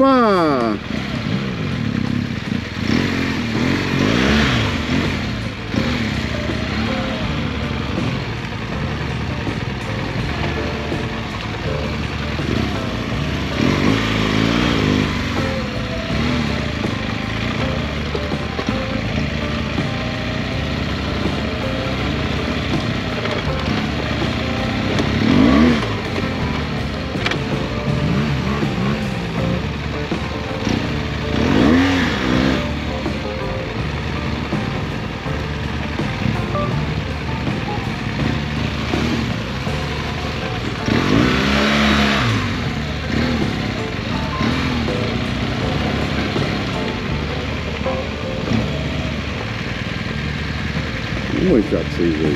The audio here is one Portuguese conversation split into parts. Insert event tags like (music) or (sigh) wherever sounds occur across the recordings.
빡 Vou mostrar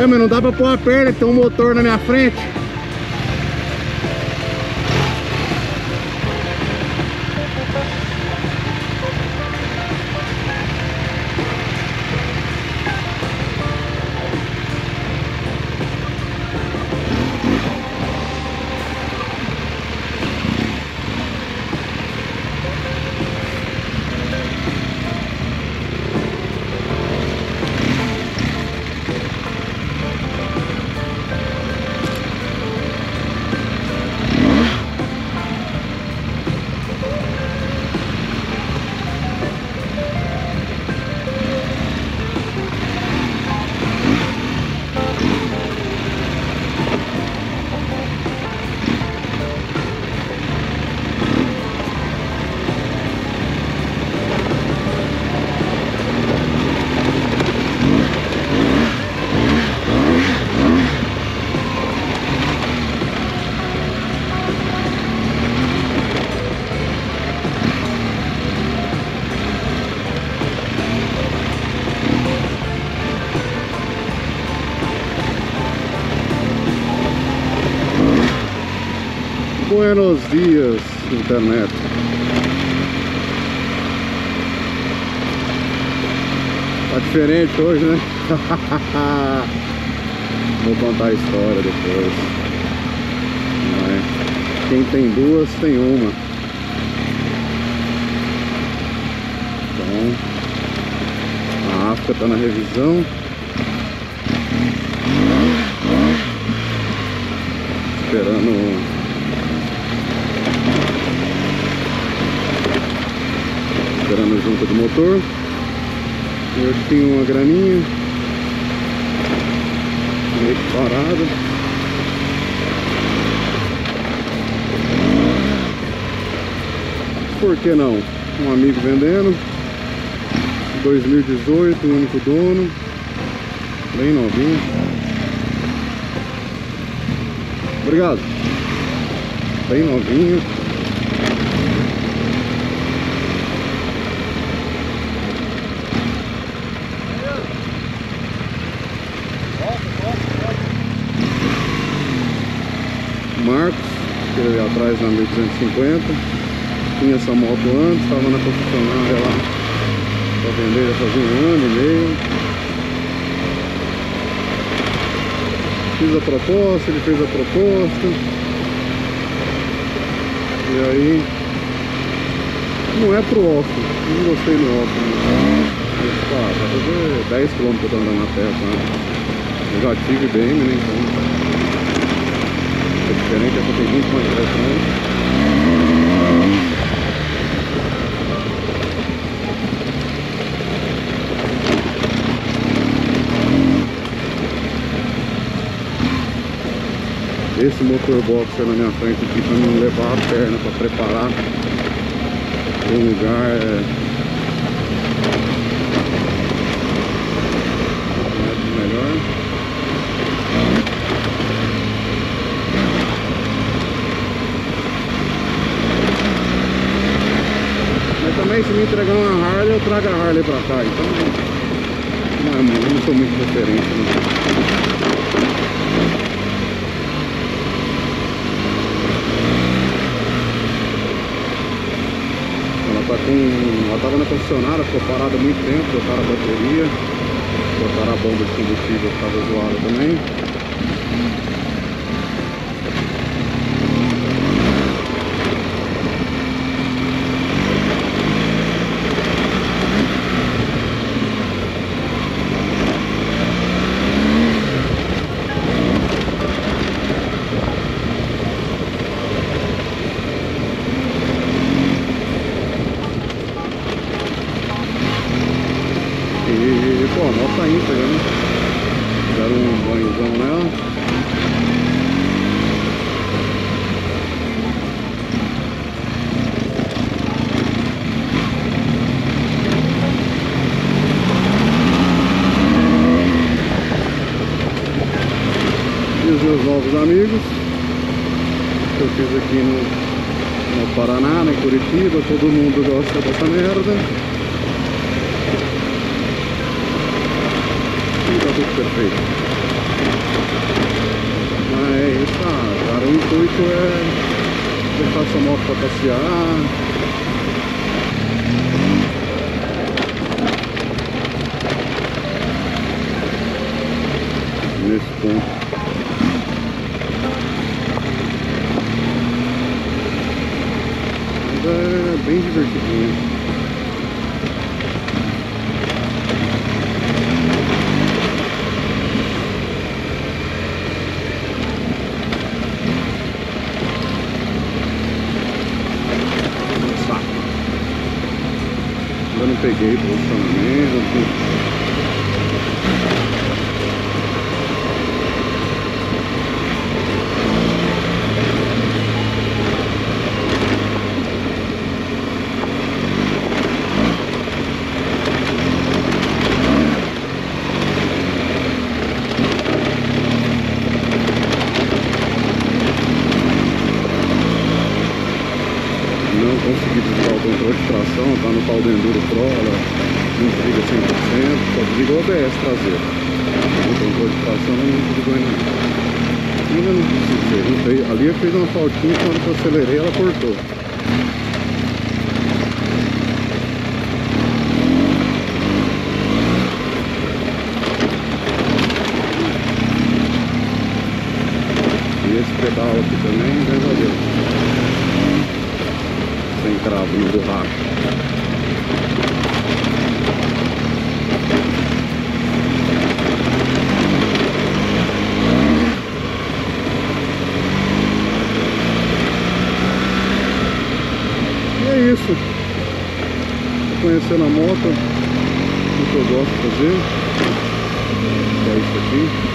É, mas não dá pra pôr a perna, tem um motor na minha frente. Buenos dias, internet. Tá diferente hoje, né? (laughs) Vou contar a história depois. Mas quem tem duas, tem uma. Então, a África tá na revisão. Esperando esperando junta do motor. Eu tenho uma graninha. Meio que parada. Por que não? Um amigo vendendo. 2018, o único dono. Bem novinho. Obrigado. Bem novinho. Marcos, que ele ali atrás na 1250. Tinha essa moto antes, estava na concessionária lá para vender já fazia um ano e meio. Fiz a proposta, ele fez a proposta. E aí Não é pro off, não gostei no off. Né? Mas, fazer 10 km andando na terra? Eu já tive bem, né? Então. É essa tem muito mais pressão. esse motor boxer na minha frente aqui para não levar a perna para preparar o lugar é... se me entregar uma Harley eu trago a Harley para cá então não, é, não sou muito diferente né? tá com. Ela tava na concessionária, ficou parada muito tempo, trocaram a bateria, botaram a bomba de combustível que tava zoada também. novos amigos que eu fiz aqui no, no Paraná, né, em Curitiba, todo mundo gosta dessa merda. E tá tudo perfeito. Mas, ah, cara, o intuito é deixar essa moto pra passear. Nesse ponto. bem divertidinho. Saco. Peguei posicionamento. consegui desligar o controle de tração, tá no pau do Enduro Pro, ela não desliga 100%, OBS traseiro. O controle de tração não desligou ainda não. Não não sei. Ali eu fiz uma faltinha, quando eu acelerei ela cortou. E esse pedal aqui também, graças a Deus sem cravo no borracho. Isso. Conhecendo a moto, o que eu gosto de fazer. É isso aqui.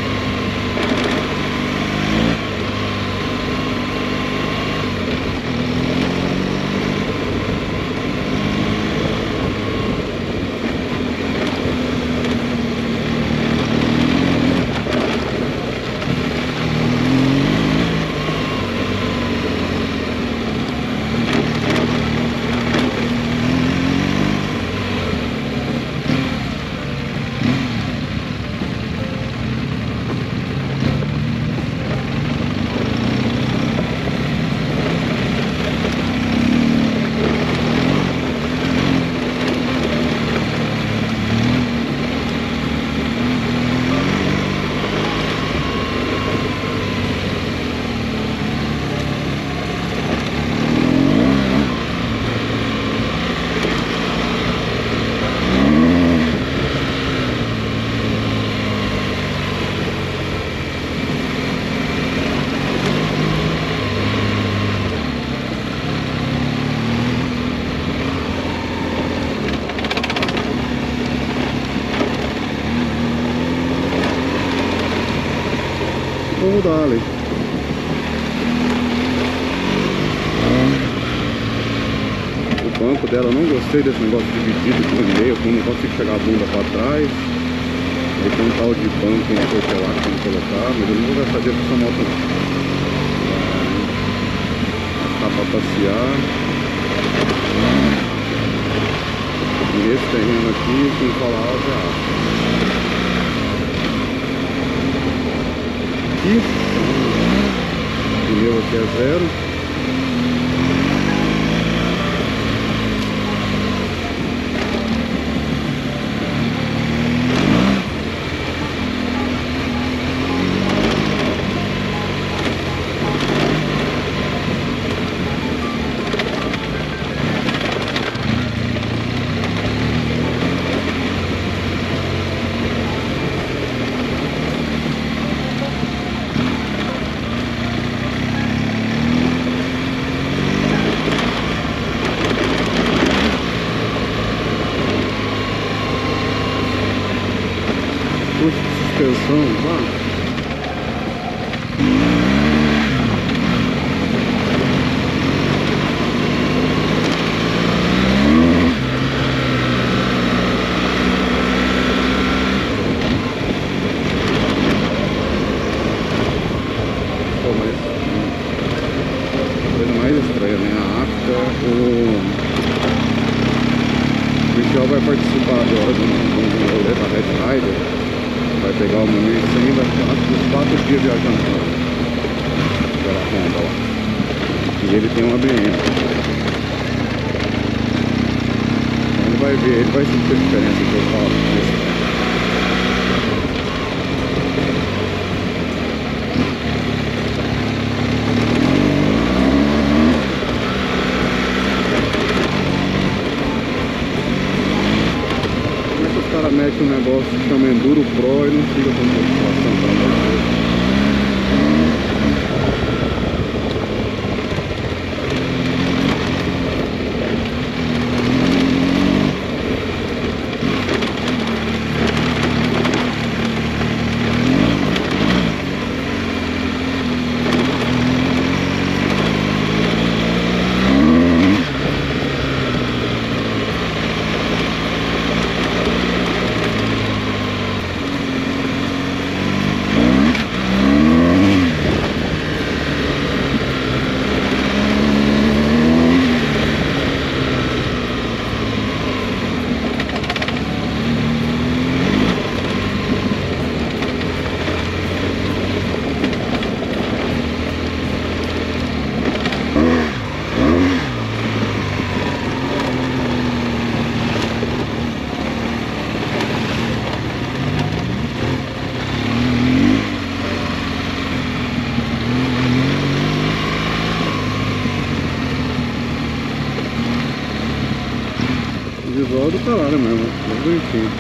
Ali. O banco dela, não gostei desse negócio dividido o meio, como não consigo chegar a bunda para trás. Aí tem um tal de banco, não sei o que lá colocar, mas eu não vou gastar dinheiro com essa moto não. Tá para passear. E esse terreno aqui, quem fala alto é alto. Aqui, o pneu aqui é zero. Visual do caralho mesmo, bem bonitinho.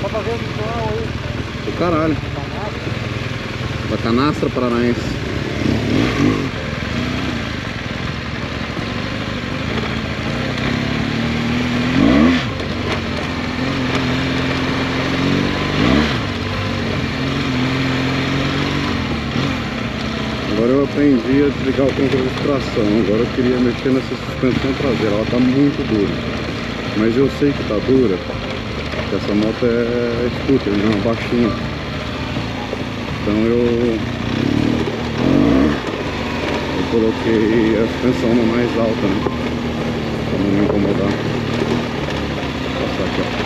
Só pra ver o visual aí. Do caralho. Da canastra paranaense. Agora eu aprendi a desligar o controle de tração. Agora eu queria mexer nessa suspensão traseira. Ela tá muito dura. Mas eu sei que tá dura. Porque essa moto é scooter, não é baixinha. Então eu, eu coloquei a suspensão na mais alta, né? Pra não me incomodar. Vou passar aqui, ó.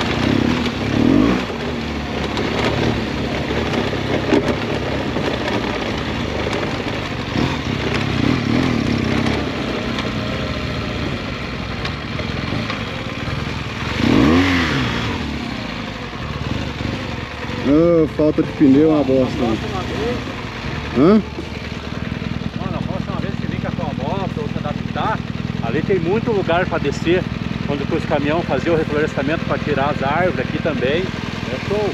Ah, falta de pneu é uma bosta. né? Hã? mano, a próxima vez que vir com a tua moto ou se adaptar, ali tem muito lugar pra descer. Quando os caminhão faziam o reflorestamento pra tirar as árvores aqui também. É show.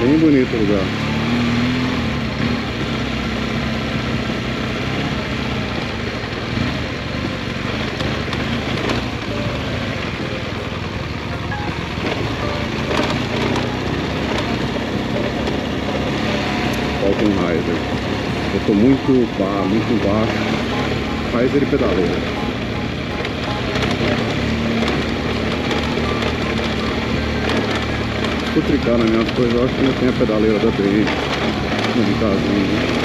Bem bonito o lugar. Muito, ba muito baixo, faz ele pedaleira. Futricar na minha coisa, eu acho que ainda tem a pedaleira da BM no casinho.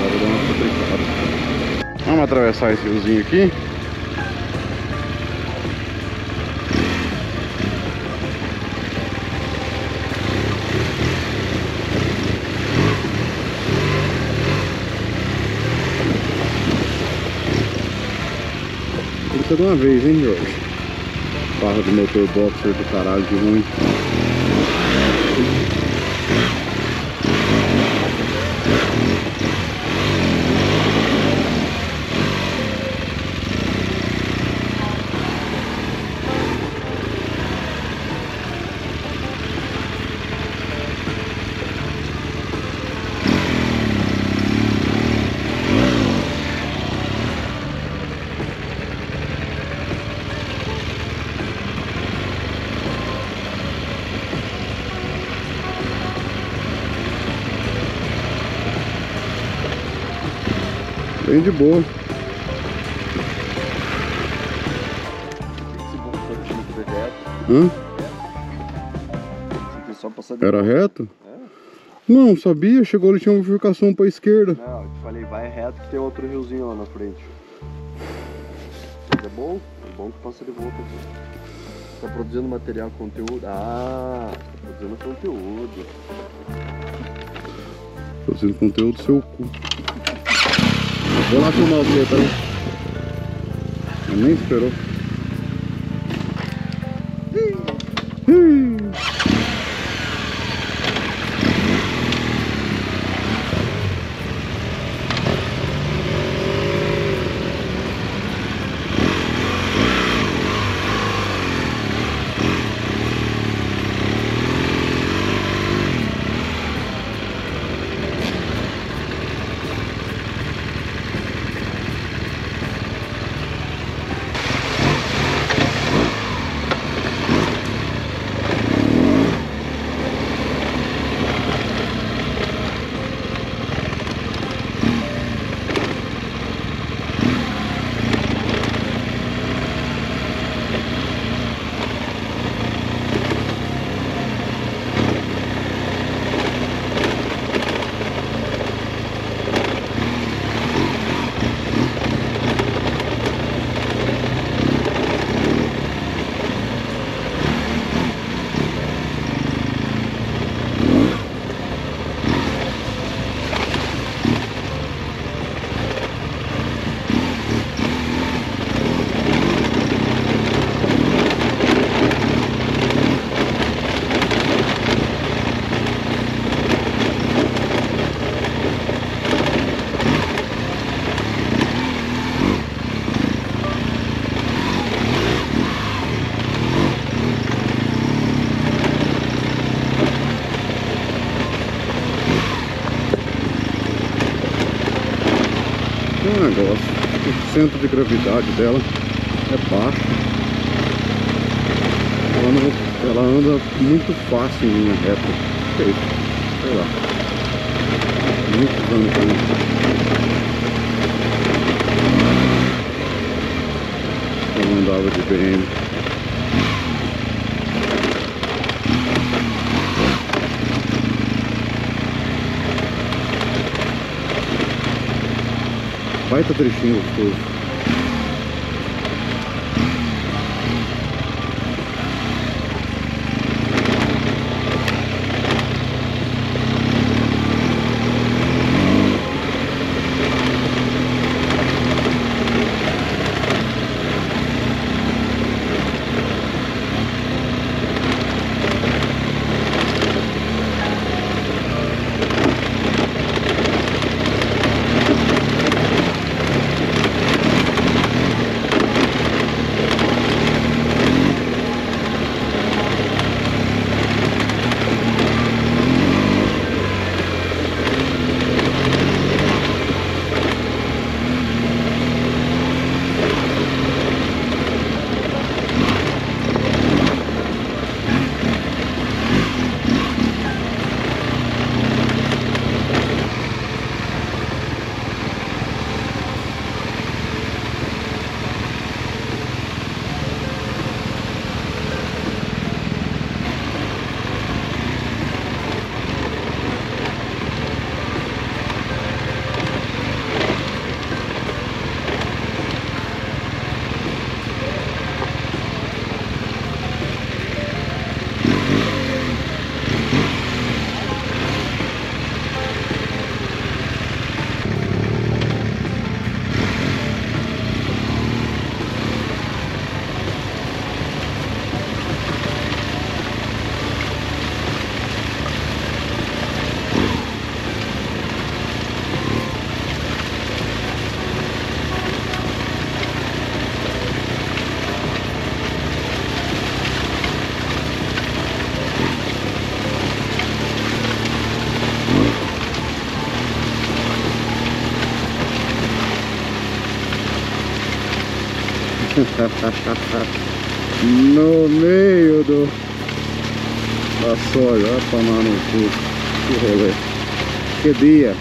Vou dar uma futricada. Vamos atravessar esse riozinho aqui. De uma vez, hein, Jorge? Barra de motor boxer do caralho de ruim. Bem de boa. Hã? Era reto? É. Não, sabia. Chegou ali, tinha uma bifurcação pra esquerda. Não, eu te falei, vai reto que tem outro riozinho lá na frente. Mas é bom, é bom que passa de volta aqui. Tá produzindo material, conteúdo. Ah, tá produzindo conteúdo. Produzindo conteúdo seu cu. Vou lá você, tá? Ele nem esperou. Ih. Tem um negócio. O centro de gravidade dela é baixo. Ela, não- ela anda muito fácil em linha reta. Isso? Sei lá. Eu andava de BM. Baita trechinho gostoso. No meio do da soja, olha tomar no. Que rolê. Que dia,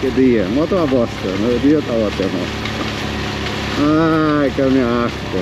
que dia. Moto uma bosta, meu dia tá ótimo. Ai, que minha aspa.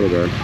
Baita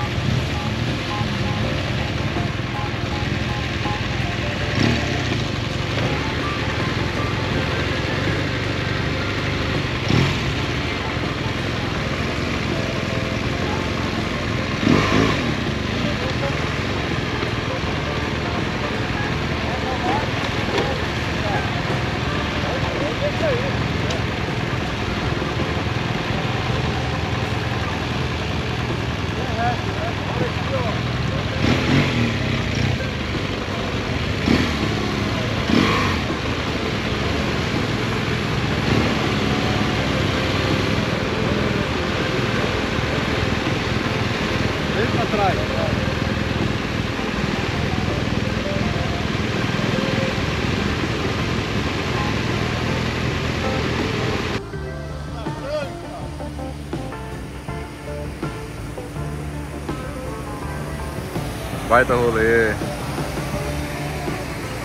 Baita rolê.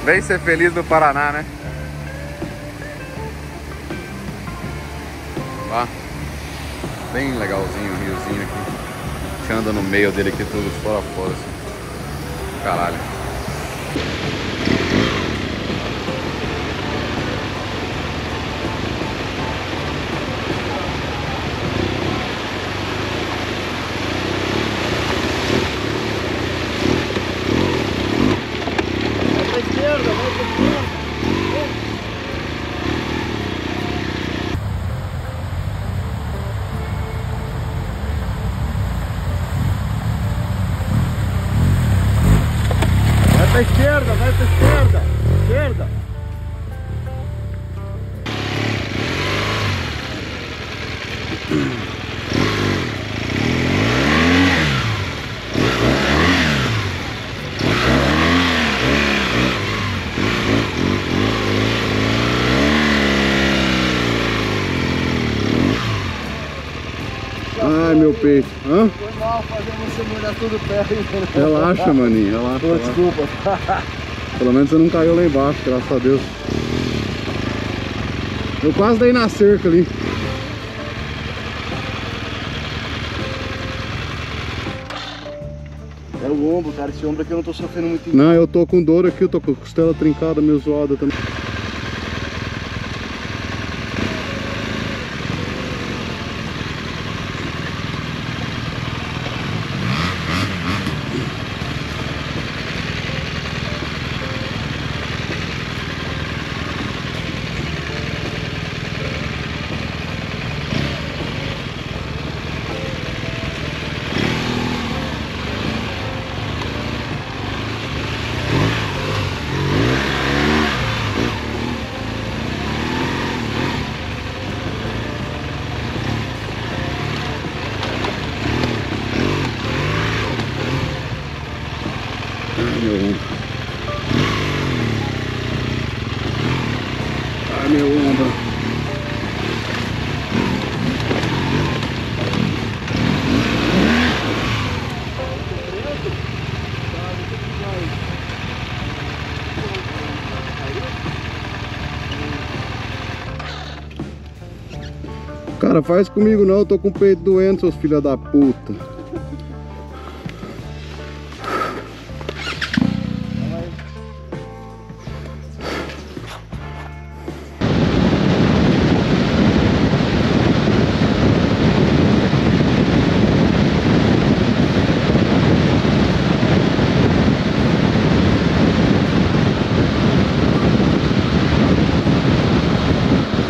Vem ser feliz no Paraná, né? Ó. Bem legalzinho o riozinho aqui. A gente anda no meio dele aqui, tudo fora fora, assim. Caralho. Vai pra esquerda, vai pra esquerda. Vai pra esquerda, vai pra esquerda. Esquerda. Ai, meu peito. Hã? Foi mal fazer você molhar tudo o pé ainda. Relaxa, maninho. Relaxa. Pô, relaxa. desculpa. (laughs) Pelo menos você não caiu lá embaixo, graças a Deus. Eu quase dei na cerca ali. É o ombro, cara. Esse ombro aqui eu não tô sofrendo muito. Não, eu tô com dor aqui, eu tô com a costela trincada, meio zoada também. Ombro. Ai, meu ombro. Cara, faz comigo não, eu tô com o peito doendo, seus filha da puta.